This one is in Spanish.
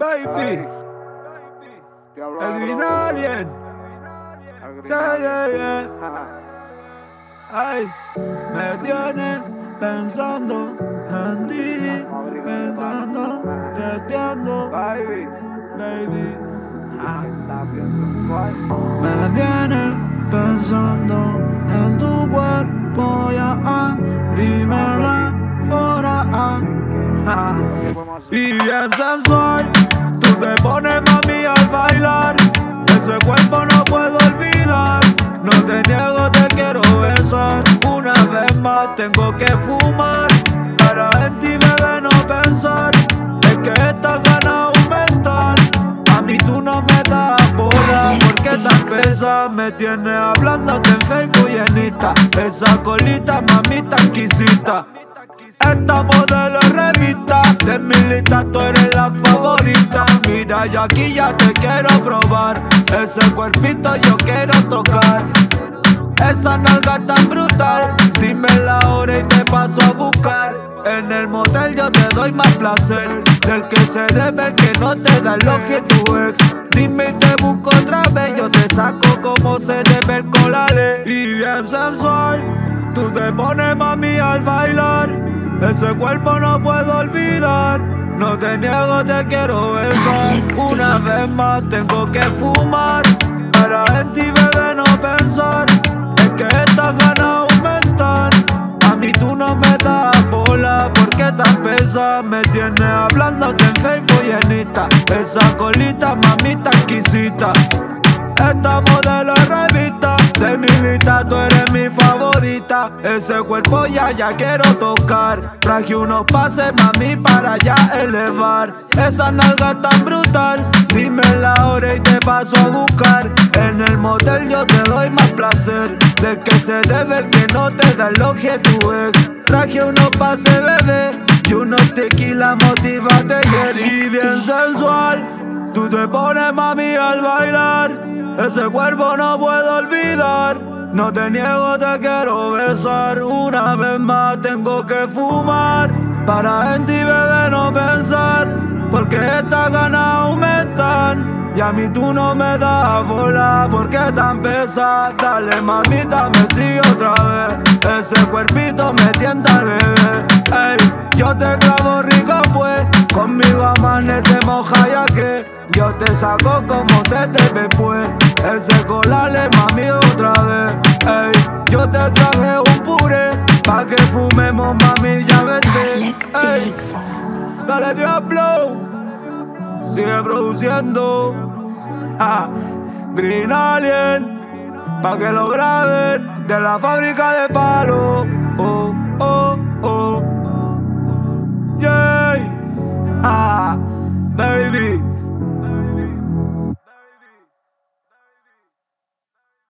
baby. El. Alien. Yeah, yeah, yeah. Ay, me tienes pensando en ti. Pensando, testeando, Baby, baby. sensual. Me tienes pensando en tu cuerpo bien sensual, tú te pones mami al bailar. Ese cuerpo no puedo olvidar. No te niego, te quiero besar. Una vez más tengo que fumar. Para en ti, bebé, no pensar. Es que estas ganas aumentan. A mí tú no me das bola. Porque tan pesa me tienes hablándote en Facebook y en. Esa colita, mami, tan exquisita. Esta modelo revista. De mi lista tú eres la favorita. Mira yo aquí ya te quiero probar. Ese cuerpito yo quiero tocar. Esa nalga tan brutal. Dime la hora y te paso a buscar. En el motel yo te doy más placer. Del que se debe el que no te da el oje tu ex. Dime y te busco otra vez. Yo te saco como se debe el colale Y bien sensual Tú te pones mami al bailar Ese cuerpo no puedo olvidar. No te niego, te quiero besar. Una vez más tengo que fumar. Para en ti bebé no pensar. Es que estas ganas aumentan. A mí tú no me das bola Porque tan pesa. Me tienes hablándote en Facebook y en Insta. Esa colita mami tan exquisita esta modelo revista Lista tú eres mi favorita. Ese cuerpo ya ya quiero tocar. Traje unos pases mami para ya elevar. Esa nalga tan brutal. Dime la hora y te paso a buscar. En el motel yo te doy más placer. Del que se debe el que no te da el oje tu ex. Traje unos pases bebé Y unos tequila motivate y bien sensual Tú te pones mami al bailar ese cuerpo no puedo olvidar. No te niego, te quiero besar. Una vez más tengo que fumar. Para en ti, bebé, no pensar. Porque estas ganas aumentan. Y a mí tú no me das bola. Porque tan pesa. Dale, mamita, me sigue otra vez. Ese cuerpito me tienta al bebé. Ey, yo te clavo rico, pues. Conmigo amanece moja ya que. Yo te saco como se te ve pues. Ese colale mami otra vez. Ey, yo te traje un puré Pa' que fumemos mami ya vete. Ey, dale diablo. Sigue produciendo. Ah, Green Alien Pa' que lo graben de la fábrica de palo. Oh, oh, oh. Yeah. Ah, baby.